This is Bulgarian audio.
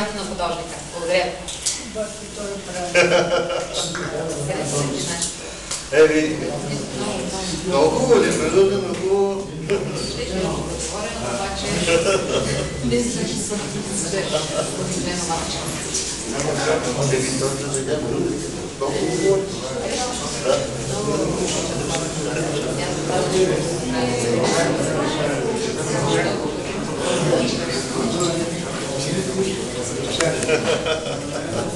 на художника. Благодаря. Е? Еми, Много, хубаво ли? Между много... Ще много обаче мисля, че съм. Обикновено малче. Еми, точно така. Много хубаво. совершенно.